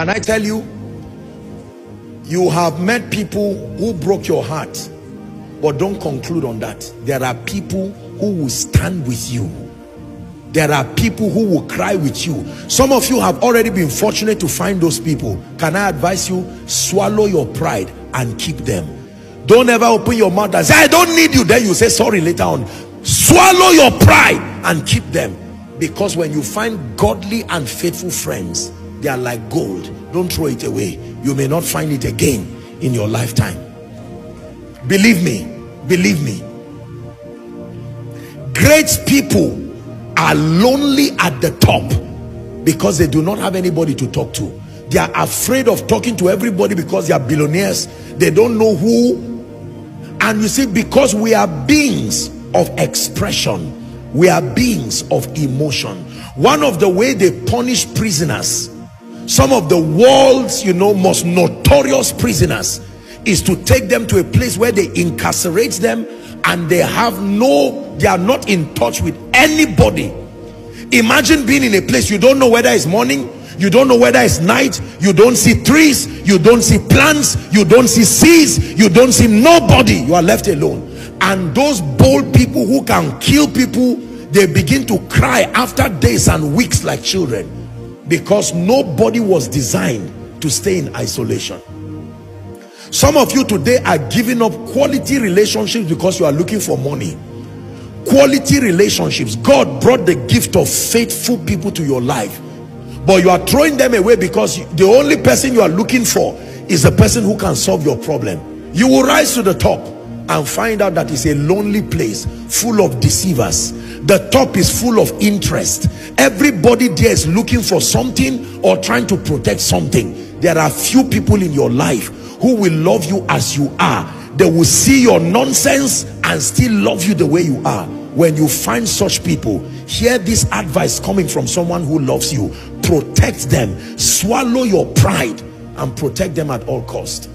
Can I tell you? You have met people who broke your heart. But don't conclude on that. There are people who will stand with you. There are people who will cry with you. Some of you have already been fortunate to find those people. Can I advise you? Swallow your pride and keep them. Don't ever open your mouth and say, I don't need you. Then you say sorry later on. Swallow your pride and keep them. Because when you find godly and faithful friends, they are like gold. Don't throw it away. You may not find it again in your lifetime. Believe me. Believe me. Great people are lonely at the top because they do not have anybody to talk to. They are afraid of talking to everybody because they are billionaires. They don't know who. And you see, because we are beings of expression, we are beings of emotion. One of the way they punish prisoners, some of the world's, you know, most notorious prisoners is to take them to a place where they incarcerate them and they have no they are not in touch with anybody. Imagine being in a place you don't know whether it's morning you don't know whether it's night you don't see trees you don't see plants you don't see seas you don't see nobody. You are left alone. And those bold people who can kill people they begin to cry after days and weeks like children because nobody was designed to stay in isolation some of you today are giving up quality relationships because you are looking for money. Quality relationships. God brought the gift of faithful people to your life. But you are throwing them away because the only person you are looking for is the person who can solve your problem. You will rise to the top and find out that it's a lonely place full of deceivers. The top is full of interest. Everybody there is looking for something or trying to protect something. There are few people in your life who will love you as you are they will see your nonsense and still love you the way you are when you find such people hear this advice coming from someone who loves you protect them swallow your pride and protect them at all cost